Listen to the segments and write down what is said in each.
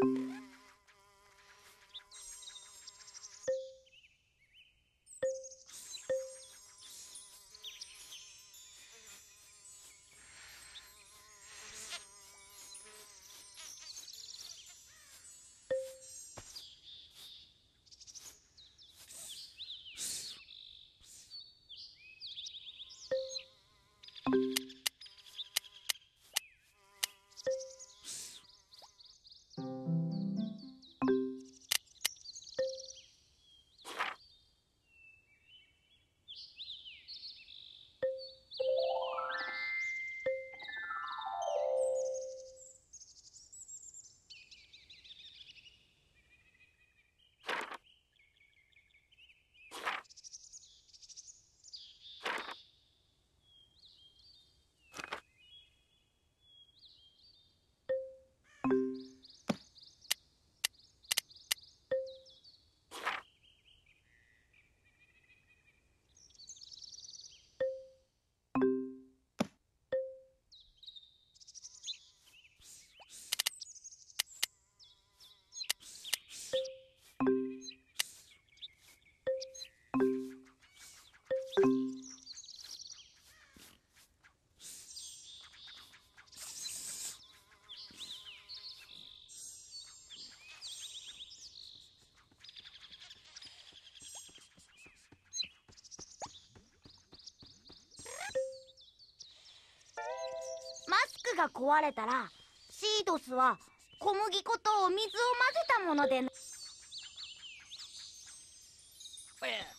Thank you. Thank you. マスクが壊れたらシードスは小麦粉とお水を混ぜたものでな。ええ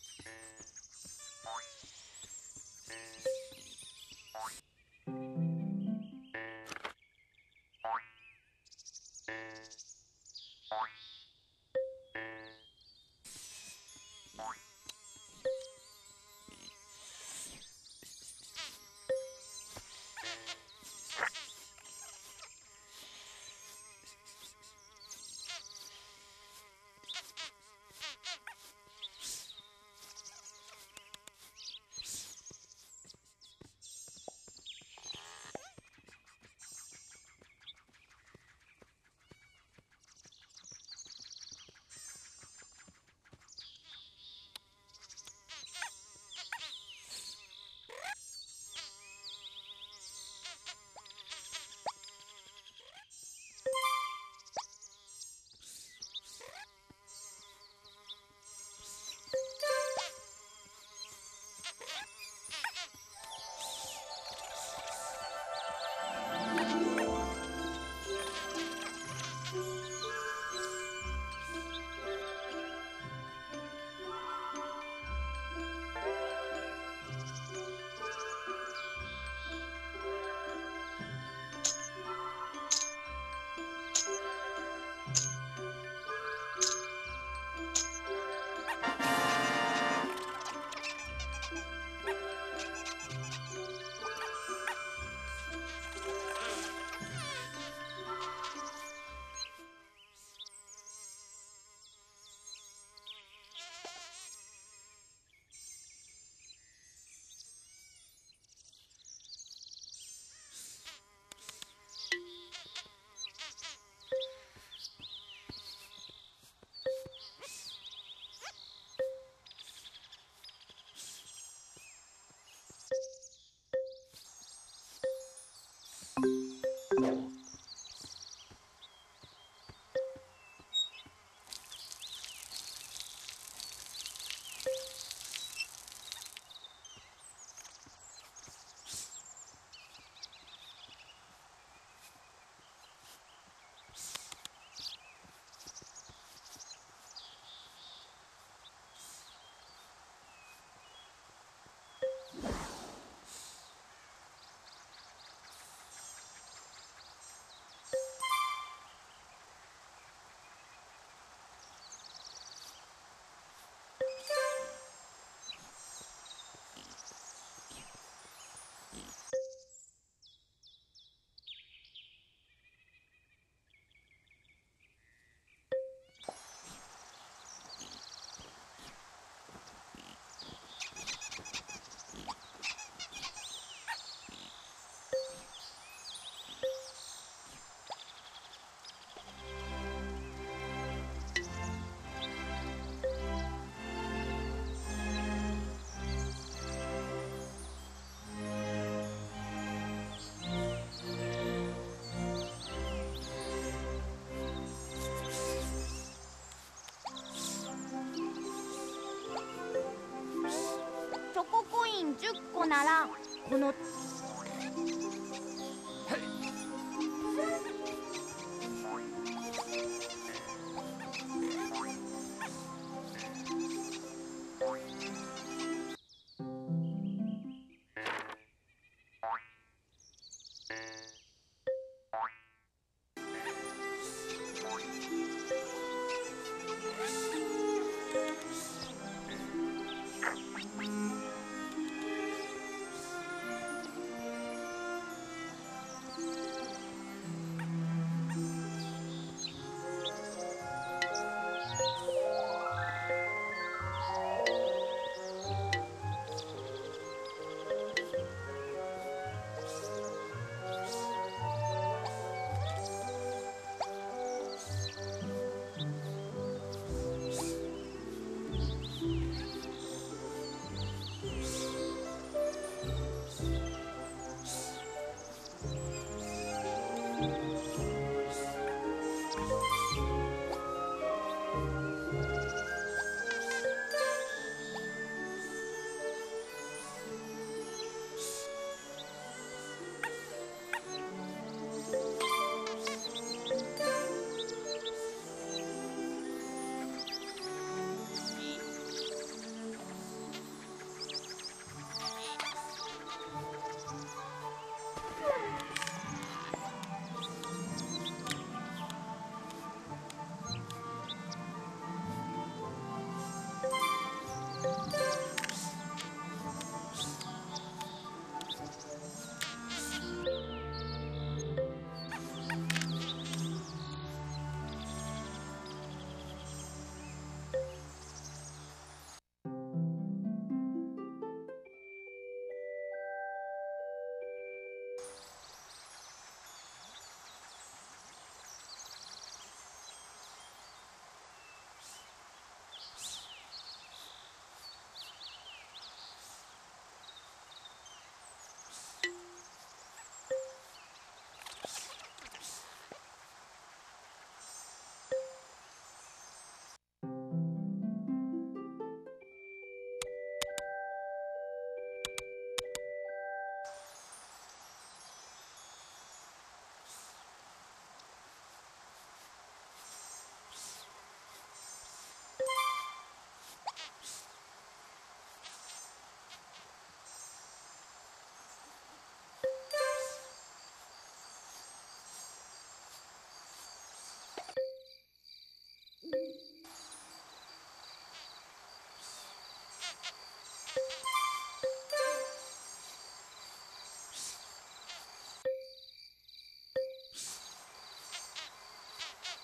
Thank you. ならこの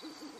Mm-mm.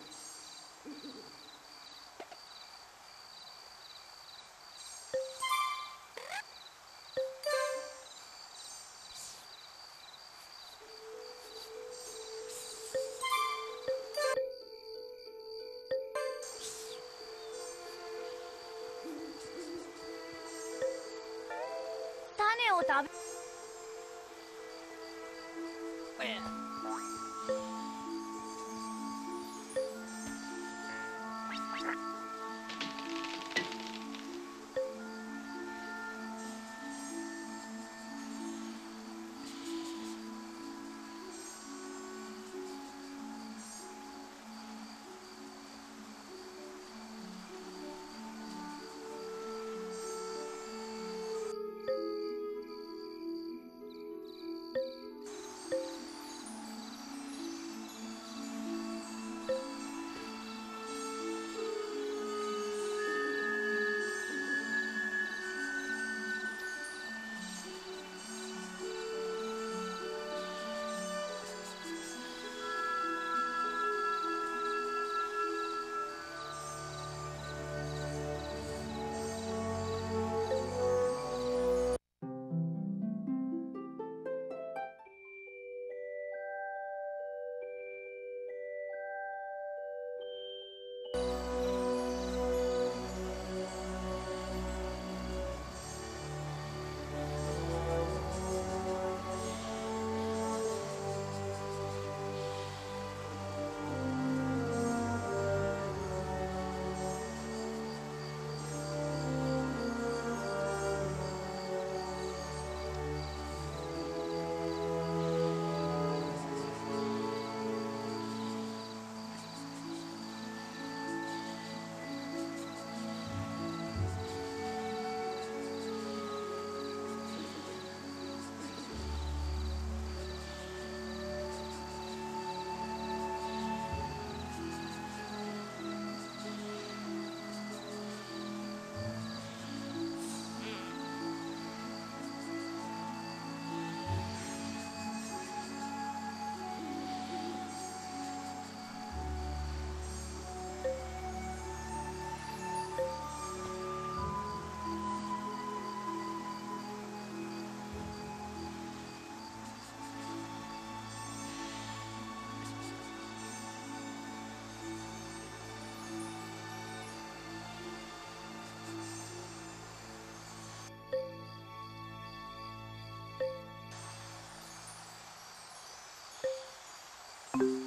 you.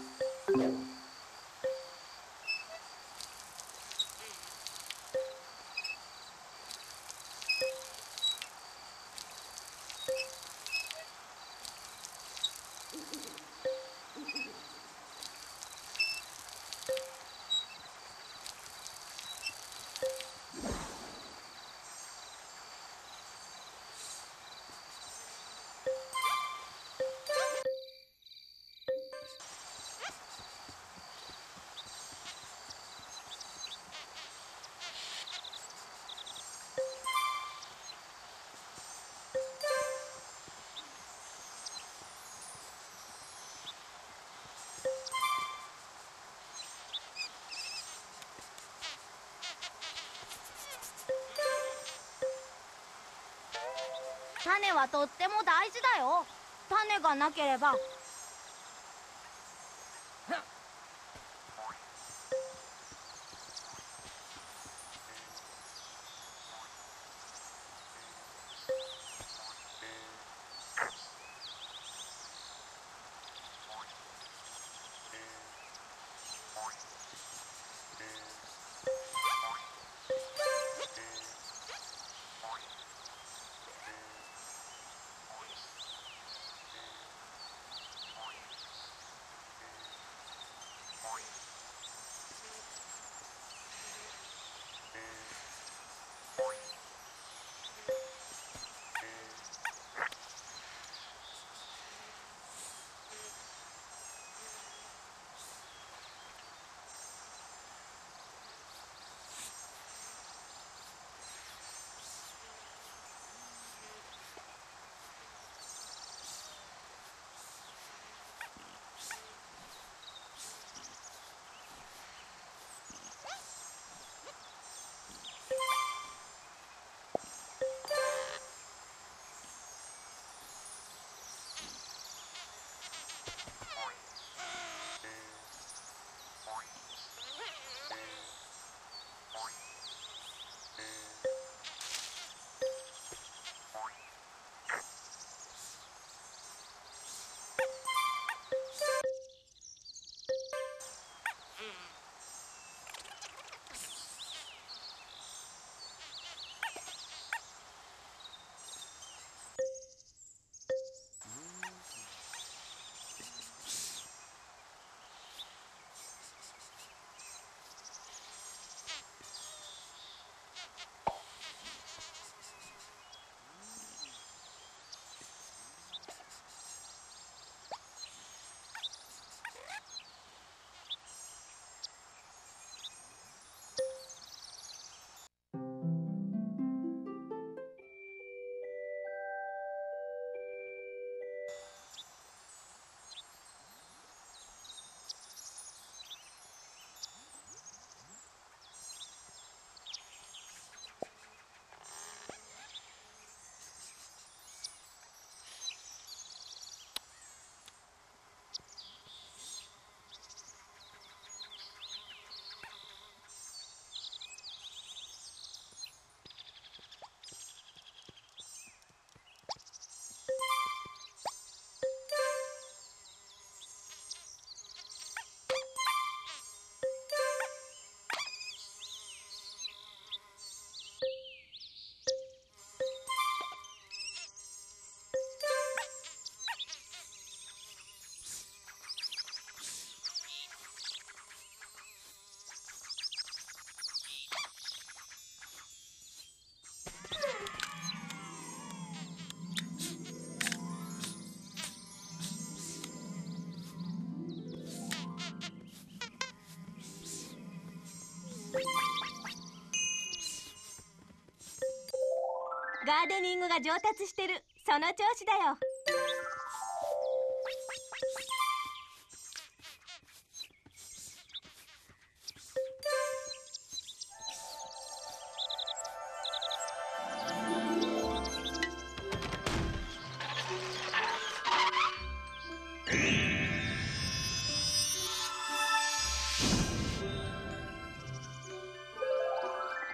種はとっても大事だよ。種がなければ。ガーデニングが上達してる。その調子だよ。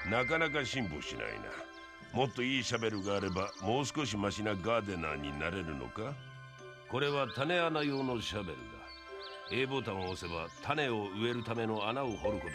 なかなか進歩しないな。もっといいシャベルがあればもう少しマシなガーデナーになれるのか？これは種穴用のシャベルだ A ボタンを押せば種を植えるための穴を掘ること